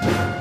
you